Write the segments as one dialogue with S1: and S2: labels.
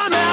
S1: I'm out.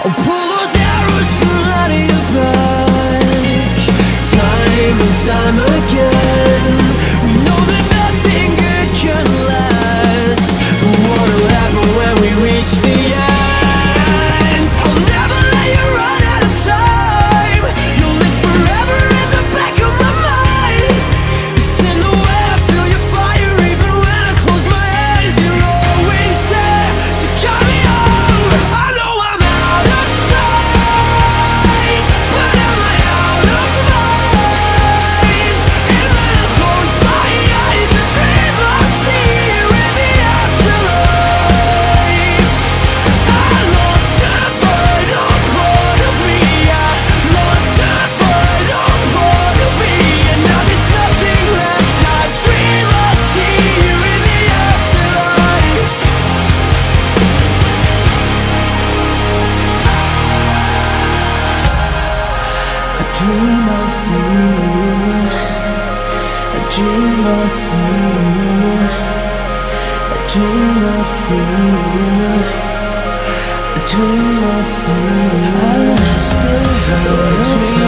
S1: I'll pull those arrows from your back Time and time again. dream I see A dream I see A dream I see A dream I see I still dream